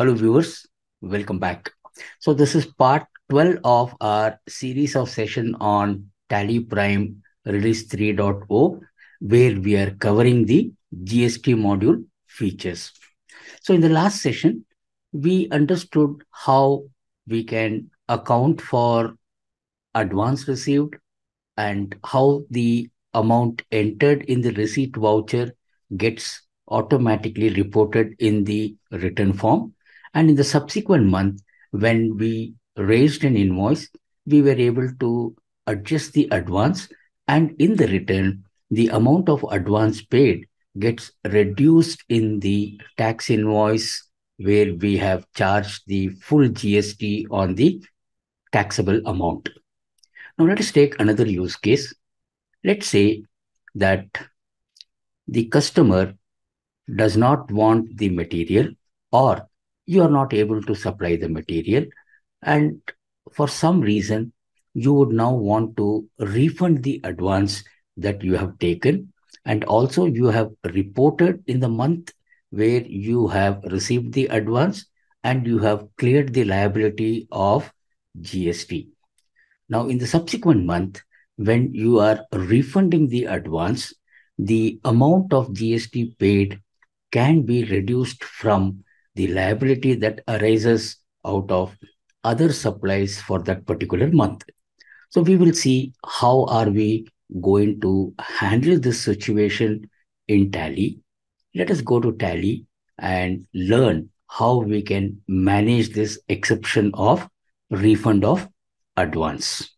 Hello, viewers. Welcome back. So this is part 12 of our series of session on Tally Prime Release 3.0, where we are covering the GST module features. So in the last session, we understood how we can account for advance received and how the amount entered in the receipt voucher gets automatically reported in the written form. And in the subsequent month, when we raised an invoice, we were able to adjust the advance and in the return, the amount of advance paid gets reduced in the tax invoice where we have charged the full GST on the taxable amount. Now let us take another use case. Let's say that the customer does not want the material or you are not able to supply the material and for some reason you would now want to refund the advance that you have taken and also you have reported in the month where you have received the advance and you have cleared the liability of GST. Now, in the subsequent month, when you are refunding the advance, the amount of GST paid can be reduced from the liability that arises out of other supplies for that particular month. So we will see how are we going to handle this situation in Tally. Let us go to Tally and learn how we can manage this exception of refund of advance.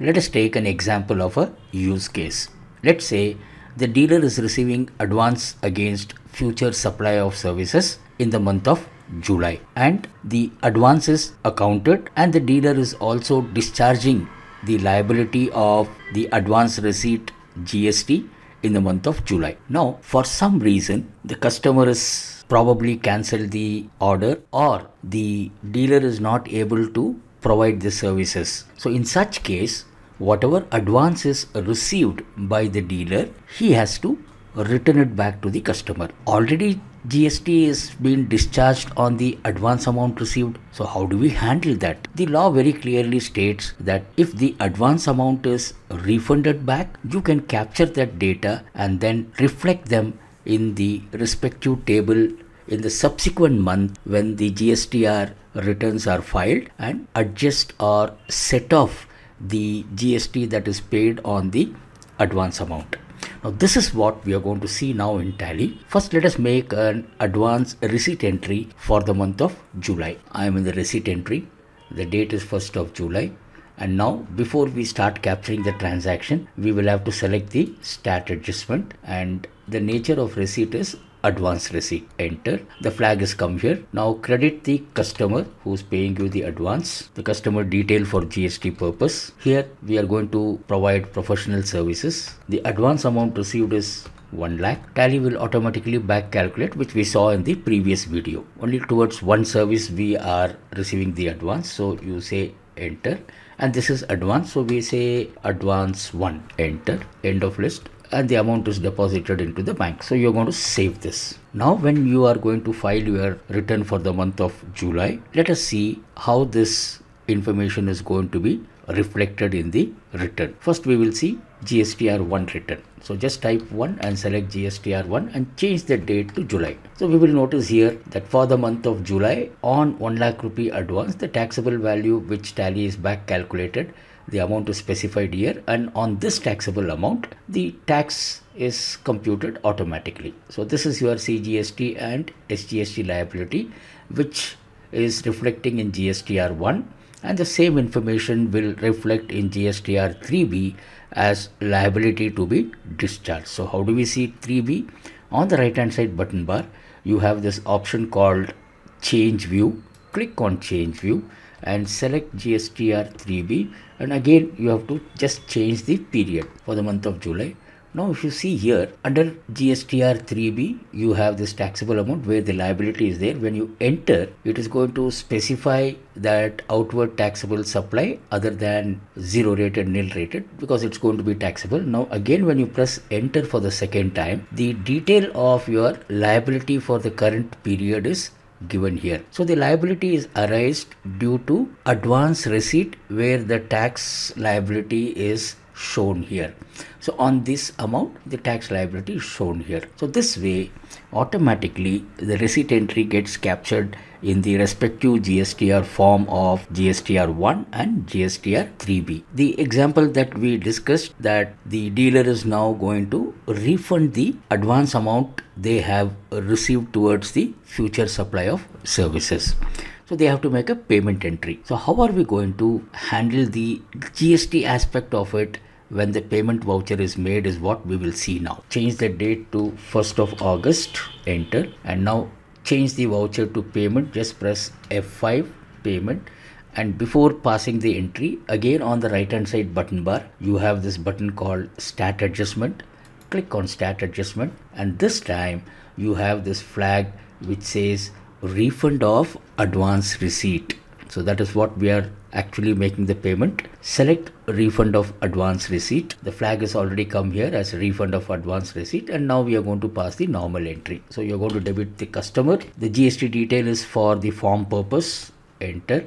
Let us take an example of a use case. Let's say the dealer is receiving advance against future supply of services in the month of July and the advance is accounted and the dealer is also discharging the liability of the advance receipt GST in the month of July. Now, for some reason, the customer is probably cancelled the order or the dealer is not able to provide the services. So, in such case, whatever advance is received by the dealer, he has to return it back to the customer. Already GST is being discharged on the advance amount received. So how do we handle that? The law very clearly states that if the advance amount is refunded back, you can capture that data and then reflect them in the respective table in the subsequent month when the GSTR returns are filed and adjust or set off the GST that is paid on the advance amount. Now this is what we are going to see now in Tally. First let us make an advance receipt entry for the month of July. I am in the receipt entry. The date is 1st of July. And now before we start capturing the transaction, we will have to select the stat adjustment and the nature of receipt is advance receipt enter. The flag is come here. Now credit the customer who's paying you the advance. The customer detail for gst purpose. Here we are going to provide professional services. The advance amount received is 1 lakh. Tally will automatically back calculate which we saw in the previous video. Only towards one service we are receiving the advance. So you say enter. And this is advance. So we say advance 1 enter. End of list and the amount is deposited into the bank. So you're going to save this. Now when you are going to file your return for the month of July, let us see how this information is going to be reflected in the return. First we will see GSTR1 return. So just type 1 and select GSTR1 and change the date to July. So we will notice here that for the month of July on 1 lakh rupee advance the taxable value which tally is back calculated the amount is specified here and on this taxable amount the tax is computed automatically. So this is your CGST and SGST liability which is reflecting in GSTR1 and the same information will reflect in GSTR 3B as liability to be discharged. So how do we see 3B? On the right hand side button bar you have this option called change view. Click on change view and select GSTR 3B and again you have to just change the period for the month of July. Now if you see here under GSTR 3B you have this taxable amount where the liability is there. When you enter it is going to specify that outward taxable supply other than zero rated nil rated because it's going to be taxable. Now again when you press enter for the second time the detail of your liability for the current period is given here. So the liability is arised due to advance receipt where the tax liability is shown here. So on this amount, the tax liability is shown here. So this way, automatically the receipt entry gets captured in the respective GSTR form of GSTR 1 and GSTR 3B. The example that we discussed that the dealer is now going to refund the advance amount they have received towards the future supply of services. So they have to make a payment entry. So how are we going to handle the GST aspect of it when the payment voucher is made is what we will see now. Change the date to 1st of August, enter and now change the voucher to payment just press F5 payment and before passing the entry again on the right hand side button bar you have this button called stat adjustment click on stat adjustment and this time you have this flag which says refund of advance receipt so that is what we are actually making the payment. Select refund of advance receipt. The flag is already come here as refund of advance receipt and now we are going to pass the normal entry. So you're going to debit the customer. The GST detail is for the form purpose. Enter.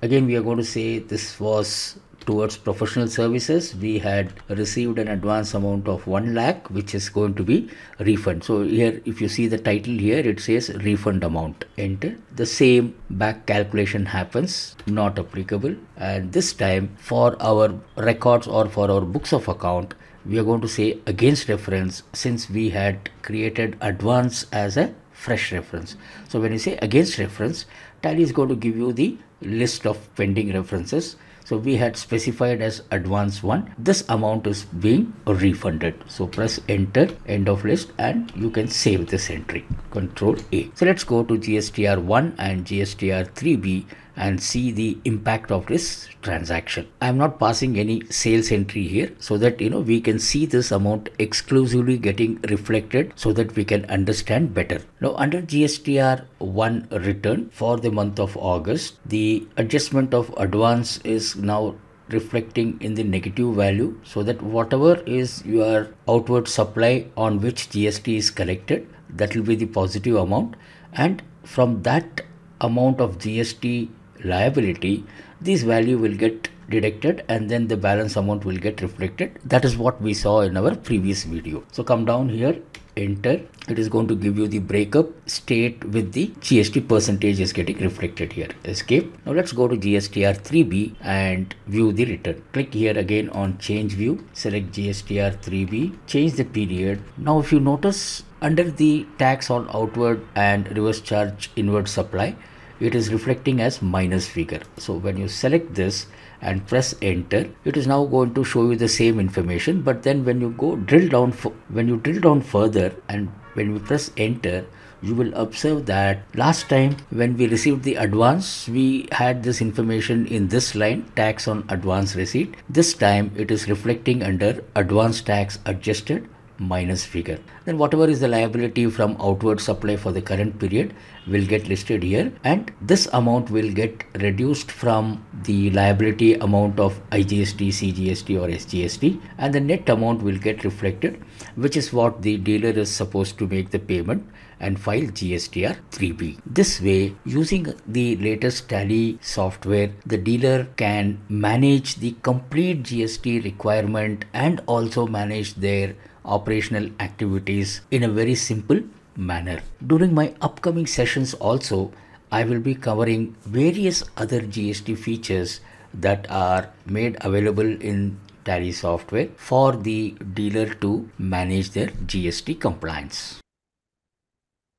Again we are going to say this was towards professional services we had received an advance amount of 1 lakh which is going to be refund. So here if you see the title here it says refund amount. Enter the same back calculation happens not applicable. And this time for our records or for our books of account we are going to say against reference since we had created advance as a fresh reference. So when you say against reference tally is going to give you the list of pending references so we had specified as advance one. This amount is being refunded. So press enter end of list and you can save this entry. Control A. So let's go to GSTR 1 and GSTR 3B and see the impact of this transaction. I'm not passing any sales entry here so that you know we can see this amount exclusively getting reflected so that we can understand better. Now under GSTR 1 return for the month of August, the adjustment of advance is now reflecting in the negative value so that whatever is your outward supply on which GST is collected that will be the positive amount and from that amount of GST liability, this value will get deducted and then the balance amount will get reflected. That is what we saw in our previous video. So come down here, enter. It is going to give you the breakup state with the GST percentage is getting reflected here. Escape. Now let's go to GSTR 3B and view the return. Click here again on change view. Select GSTR 3B. Change the period. Now if you notice under the tax on outward and reverse charge inward supply, it is reflecting as minus figure. So when you select this and press enter, it is now going to show you the same information. But then when you go drill down, when you drill down further and when we press enter, you will observe that last time when we received the advance, we had this information in this line tax on advance receipt. This time it is reflecting under advance tax adjusted minus figure. Then whatever is the liability from outward supply for the current period will get listed here and this amount will get reduced from the liability amount of IGST, CGST or SGST and the net amount will get reflected which is what the dealer is supposed to make the payment and file GSTR 3B. This way, using the latest Tally software, the dealer can manage the complete GST requirement and also manage their operational activities in a very simple manner. During my upcoming sessions also, I will be covering various other GST features that are made available in Tally software for the dealer to manage their GST compliance.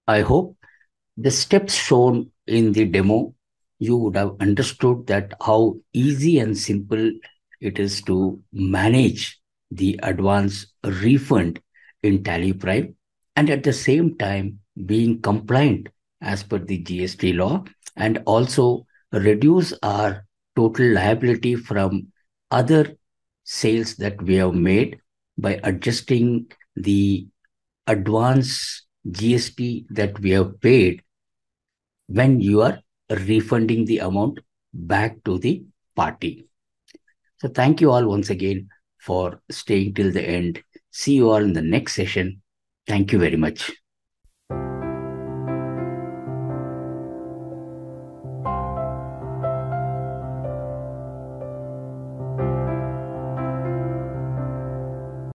I hope the steps shown in the demo, you would have understood that how easy and simple it is to manage the advance refund in Tally Prime and at the same time being compliant as per the GST law and also reduce our total liability from other sales that we have made by adjusting the advance GST that we have paid when you are refunding the amount back to the party. So thank you all once again for staying till the end. See you all in the next session. Thank you very much.